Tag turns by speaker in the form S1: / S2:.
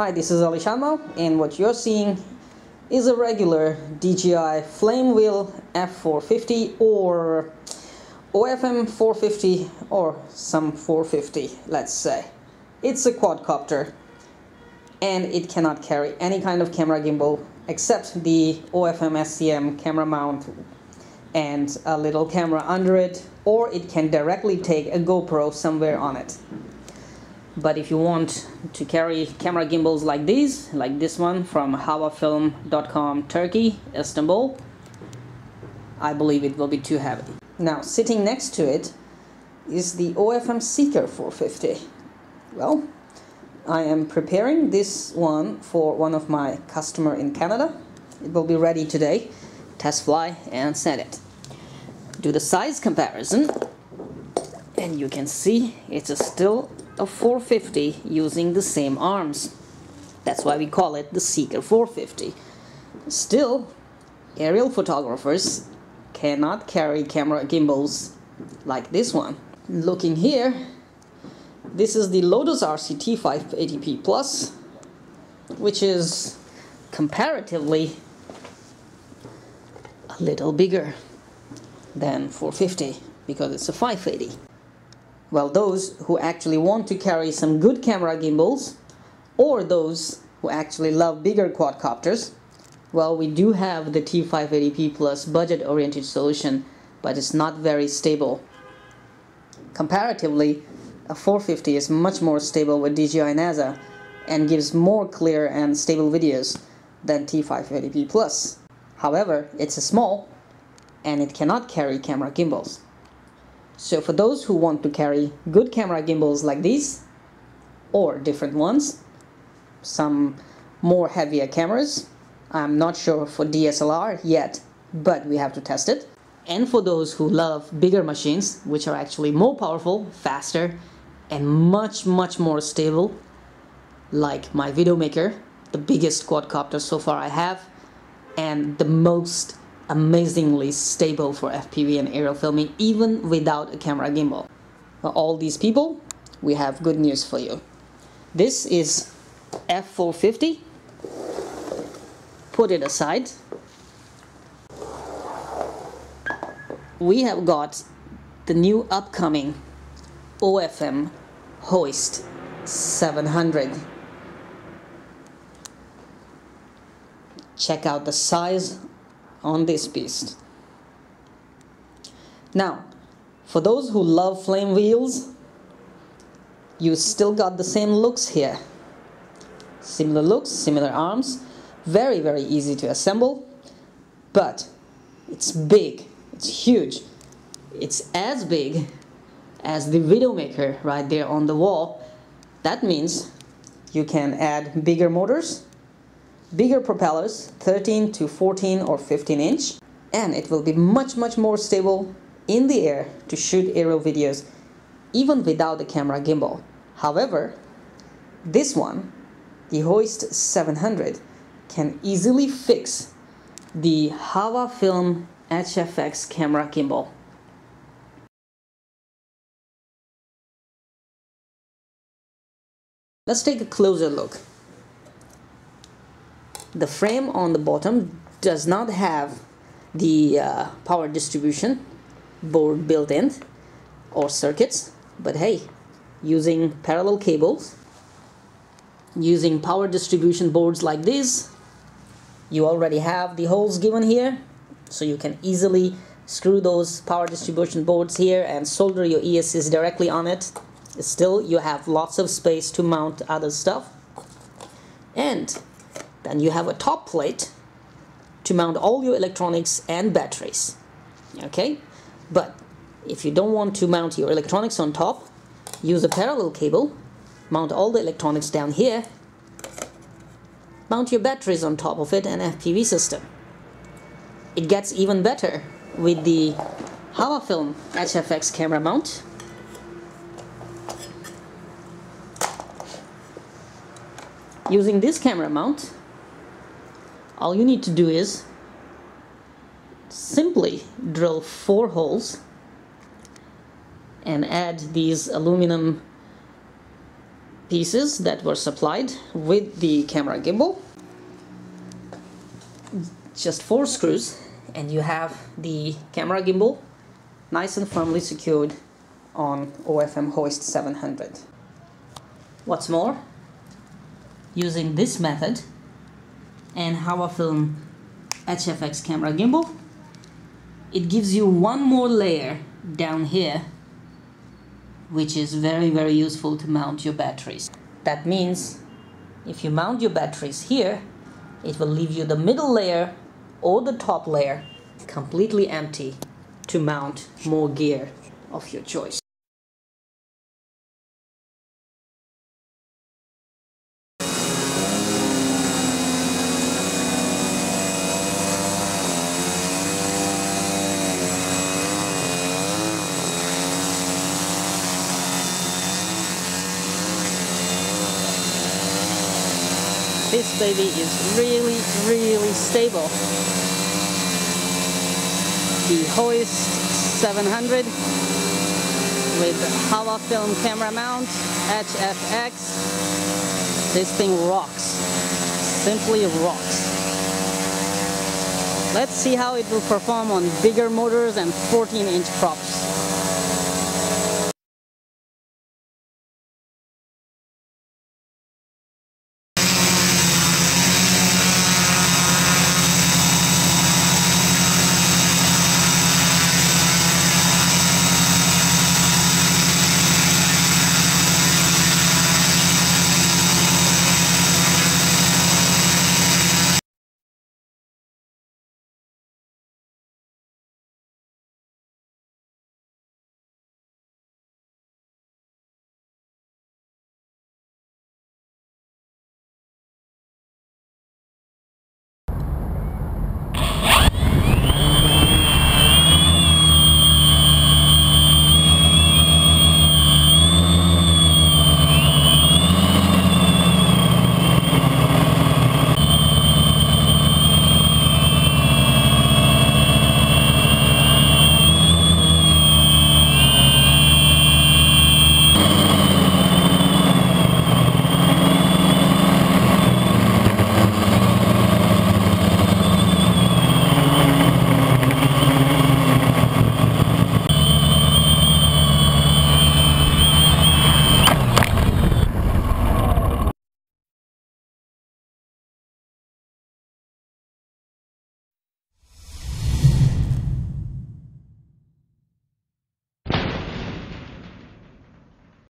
S1: Hi, this is AliShanMao, and what you're seeing is a regular DJI Flame Wheel F450 or OFM 450 or some 450, let's say. It's a quadcopter and it cannot carry any kind of camera gimbal except the OFM SCM camera mount and a little camera under it or it can directly take a GoPro somewhere on it but if you want to carry camera gimbals like these like this one from havafilm.com Turkey Istanbul I believe it will be too heavy. Now sitting next to it is the OFM Seeker 450 well I am preparing this one for one of my customer in Canada. It will be ready today test fly and send it. Do the size comparison and you can see it's still a 450 using the same arms. That's why we call it the Seeker 450. Still, aerial photographers cannot carry camera gimbals like this one. Looking here, this is the Lotus RC T580p Plus, which is comparatively a little bigger than 450 because it's a 580. Well, those who actually want to carry some good camera gimbals or those who actually love bigger quadcopters, well, we do have the T580p Plus budget-oriented solution, but it's not very stable. Comparatively, a 450 is much more stable with DJI Naza and gives more clear and stable videos than T580p Plus. However, it's small and it cannot carry camera gimbals. So for those who want to carry good camera gimbals like these or different ones, some more heavier cameras, I'm not sure for DSLR yet, but we have to test it. And for those who love bigger machines, which are actually more powerful, faster, and much, much more stable, like my Videomaker, the biggest quadcopter so far I have, and the most amazingly stable for FPV and aerial filming even without a camera gimbal. For all these people, we have good news for you. This is F450. Put it aside. We have got the new upcoming OFM Hoist 700. Check out the size on this piece. Now, for those who love flame wheels, you still got the same looks here. Similar looks, similar arms, very, very easy to assemble, but it's big, it's huge. It's as big as the Videomaker right there on the wall. That means you can add bigger motors bigger propellers 13 to 14 or 15 inch and it will be much much more stable in the air to shoot aerial videos even without the camera gimbal. However this one the hoist 700 can easily fix the Hava Film HFX camera gimbal. Let's take a closer look the frame on the bottom does not have the uh, power distribution board built in or circuits but hey using parallel cables using power distribution boards like this you already have the holes given here. So you can easily screw those power distribution boards here and solder your ESCs directly on it. Still you have lots of space to mount other stuff. And then you have a top plate to mount all your electronics and batteries okay? But if you don't want to mount your electronics on top use a parallel cable mount all the electronics down here mount your batteries on top of it and FPV system. It gets even better with the Havafilm HFX camera mount. Using this camera mount all you need to do is simply drill four holes and add these aluminum pieces that were supplied with the camera gimbal. Just four screws and you have the camera gimbal nice and firmly secured on OFM Hoist 700. What's more, using this method and Havafilm HFX camera gimbal, it gives you one more layer down here which is very very useful to mount your batteries. That means if you mount your batteries here, it will leave you the middle layer or the top layer completely empty to mount more gear of your choice. This baby is really, really stable. The Hoist 700 with Havafilm camera mount, HFX. This thing rocks. Simply rocks. Let's see how it will perform on bigger motors and 14 inch props.